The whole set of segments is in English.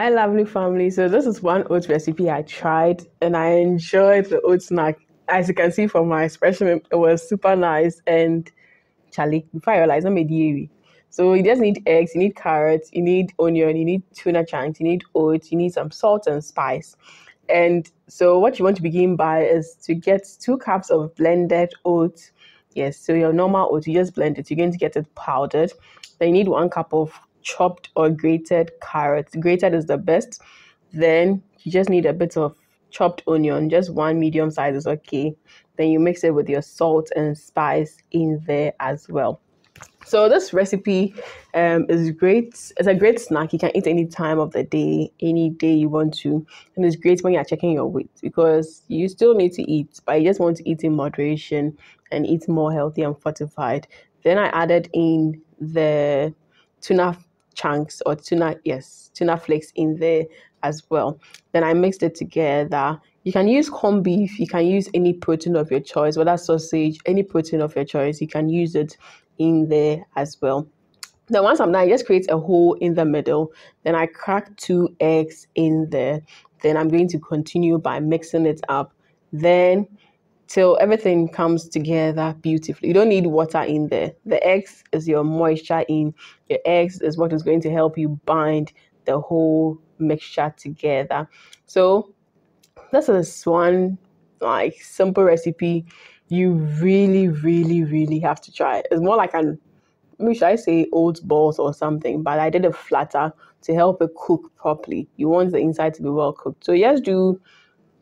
Hi, lovely family. So this is one oat recipe I tried, and I enjoyed the oat snack. As you can see from my expression, it was super nice. And Charlie, before I realized, I'm a dairy. So you just need eggs, you need carrots, you need onion, you need tuna chunks, you need oats, you need some salt and spice. And so what you want to begin by is to get two cups of blended oats. Yes, so your normal oats, you just blend it. You're going to get it powdered. Then you need one cup of chopped or grated carrots. Grated is the best. Then you just need a bit of chopped onion, just one medium size is okay. Then you mix it with your salt and spice in there as well. So this recipe um, is great. It's a great snack. You can eat any time of the day, any day you want to, and it's great when you're checking your weight because you still need to eat, but you just want to eat in moderation and eat more healthy and fortified. Then I added in the tuna chunks or tuna, yes, tuna flakes in there as well. Then I mixed it together. You can use corned beef, you can use any protein of your choice, whether sausage, any protein of your choice, you can use it in there as well. Then once I'm done, I just create a hole in the middle. Then I crack two eggs in there. Then I'm going to continue by mixing it up. Then till everything comes together beautifully. You don't need water in there. The eggs is your moisture in. Your eggs is what is going to help you bind the whole mixture together. So this is one like simple recipe you really, really, really have to try it. It's more like an maybe should I say old balls or something, but I did a flatter to help it cook properly. You want the inside to be well cooked. So just do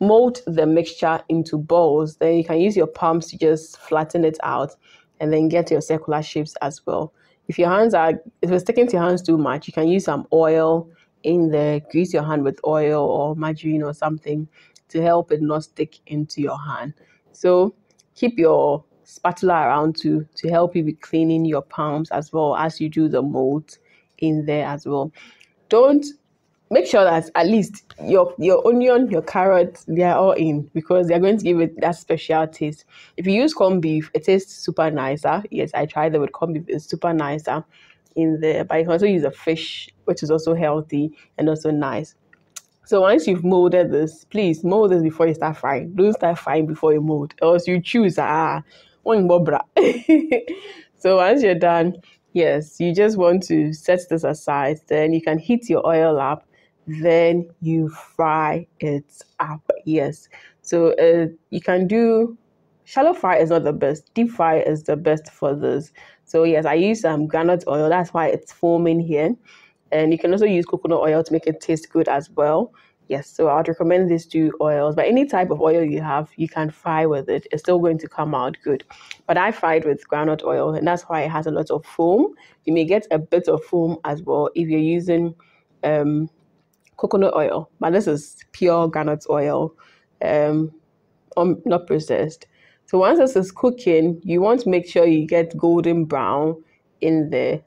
mold the mixture into balls. Then you can use your palms to just flatten it out and then get your circular shapes as well. If your hands are, if it's sticking to your hands too much, you can use some oil in there, grease your hand with oil or margarine or something to help it not stick into your hand. So keep your spatula around to to help you with cleaning your palms as well as you do the mold in there as well. Don't make sure that at least your your onion, your carrots, they are all in because they're going to give it that special taste. If you use corned beef, it tastes super nicer. Yes, I tried it with corned beef; it's super nicer in there. But you can also use a fish, which is also healthy and also nice. So once you've molded this, please mold this before you start frying. Don't start frying before you mold, else you choose ah one bobra. so once you're done, yes, you just want to set this aside. Then you can heat your oil up then you fry it up. Yes. So uh, you can do shallow fry is not the best. Deep fry is the best for this. So yes, I use some um, groundnut oil. That's why it's foaming here. And you can also use coconut oil to make it taste good as well. Yes, so I'd recommend these two oils. But any type of oil you have, you can fry with it. It's still going to come out good. But I fried with groundnut oil, and that's why it has a lot of foam. You may get a bit of foam as well if you're using um, coconut oil, but this is pure groundnut oil, um, um, not processed. So once this is cooking, you want to make sure you get golden brown in there.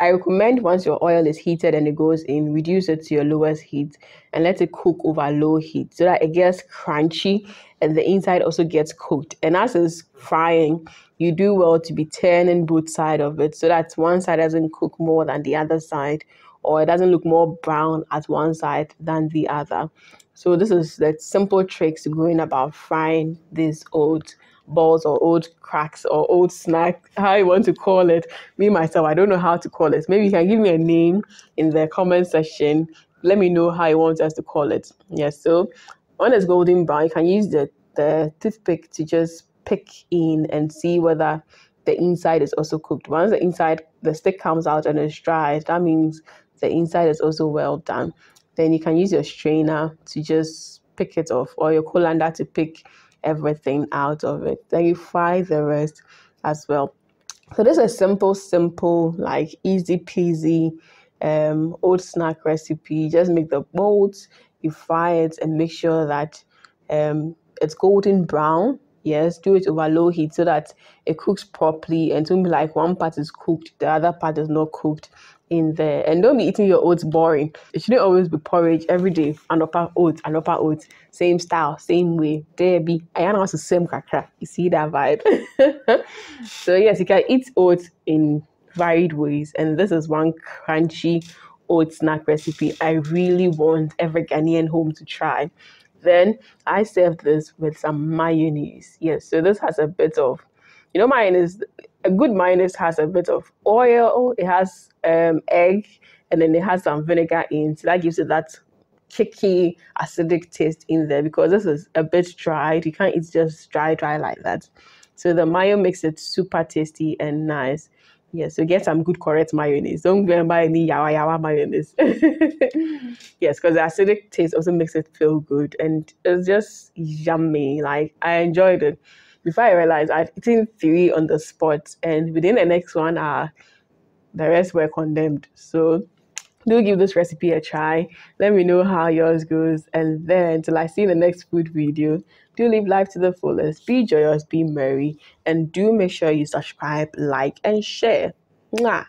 I recommend once your oil is heated and it goes in, reduce it to your lowest heat and let it cook over low heat so that it gets crunchy and the inside also gets cooked. And as it's frying, you do well to be turning both side of it so that one side doesn't cook more than the other side or it doesn't look more brown at one side than the other. So this is the simple tricks going about frying these old balls or old cracks or old snack, how you want to call it. Me myself, I don't know how to call it. Maybe you can give me a name in the comment section. Let me know how you want us to call it. Yes, so when it's golden brown, you can use the, the toothpick to just pick in and see whether the inside is also cooked. Once the inside, the stick comes out and it's dry, that means the inside is also well done. Then you can use your strainer to just pick it off or your colander to pick everything out of it. Then you fry the rest as well. So this is a simple, simple, like easy peasy um, old snack recipe. Just make the molds, you fry it, and make sure that um, it's golden brown. Yes, do it over low heat so that it cooks properly and don't be like one part is cooked, the other part is not cooked in there. And don't be eating your oats boring. It shouldn't always be porridge every day. And upper oats, and upper oats. Same style, same way. There be. I am also same kakra. You see that vibe? so yes, you can eat oats in varied ways. And this is one crunchy oat snack recipe I really want every Ghanaian home to try. Then I served this with some mayonnaise. Yes, so this has a bit of, you know, mayonnaise. A good mayonnaise has a bit of oil. It has um, egg, and then it has some vinegar in. So that gives it that kicky acidic taste in there because this is a bit dry. You can't eat just dry, dry like that. So the mayo makes it super tasty and nice. Yeah, so get some good correct mayonnaise. Don't go and buy any yawa yawa mayonnaise. yes, because the acidic taste also makes it feel good and it's just yummy. Like I enjoyed it. Before I realized I'd eaten three on the spot and within the next one hour, the rest were condemned. So do give this recipe a try. Let me know how yours goes. And then till I see you in the next food video, do live life to the fullest. Be joyous, be merry, and do make sure you subscribe, like, and share. Mwah.